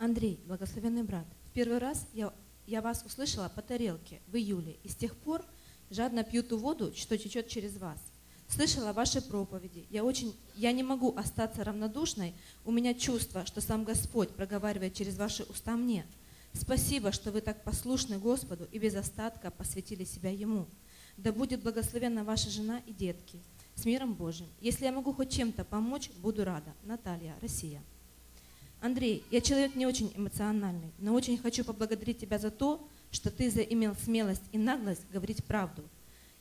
Андрей, благословенный брат, в первый раз я, я вас услышала по тарелке в июле, и с тех пор жадно пью ту воду, что течет через вас. Слышала ваши проповеди. Я, очень, я не могу остаться равнодушной. У меня чувство, что сам Господь проговаривает через ваши уста мне. Спасибо, что вы так послушны Господу и без остатка посвятили себя Ему. Да будет благословенна ваша жена и детки. С миром Божьим. Если я могу хоть чем-то помочь, буду рада. Наталья, Россия. Андрей, я человек не очень эмоциональный, но очень хочу поблагодарить тебя за то, что ты заимел смелость и наглость говорить правду.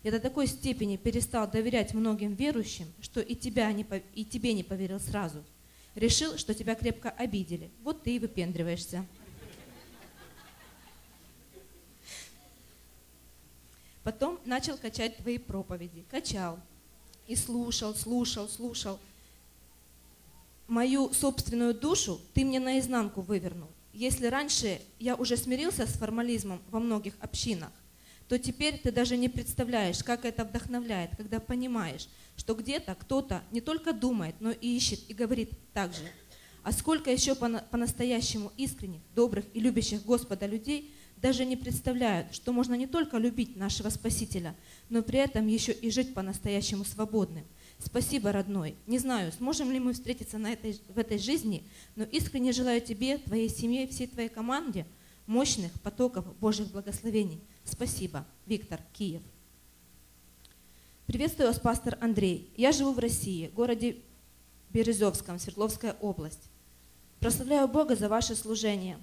Я до такой степени перестал доверять многим верующим, что и, тебя не, и тебе не поверил сразу. Решил, что тебя крепко обидели. Вот ты и выпендриваешься. Потом начал качать твои проповеди. Качал. И слушал, слушал, слушал мою собственную душу ты мне наизнанку вывернул. Если раньше я уже смирился с формализмом во многих общинах, то теперь ты даже не представляешь, как это вдохновляет, когда понимаешь, что где-то кто-то не только думает, но и ищет и говорит так же. А сколько еще по-настоящему искренних, добрых и любящих Господа людей даже не представляют, что можно не только любить нашего Спасителя, но при этом еще и жить по-настоящему свободным – Спасибо, родной. Не знаю, сможем ли мы встретиться на этой, в этой жизни, но искренне желаю тебе, твоей семье всей твоей команде мощных потоков Божьих благословений. Спасибо. Виктор, Киев. Приветствую вас, пастор Андрей. Я живу в России, в городе Березовском, Свердловская область. Прославляю Бога за ваше служение.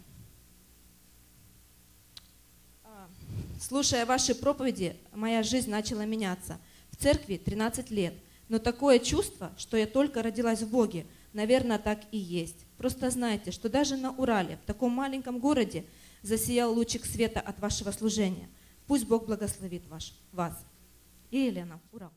А, слушая ваши проповеди, моя жизнь начала меняться. В церкви 13 лет – но такое чувство, что я только родилась в Боге, наверное, так и есть. Просто знайте, что даже на Урале, в таком маленьком городе, засиял лучик света от вашего служения. Пусть Бог благословит ваш, вас. И Елена, Урал.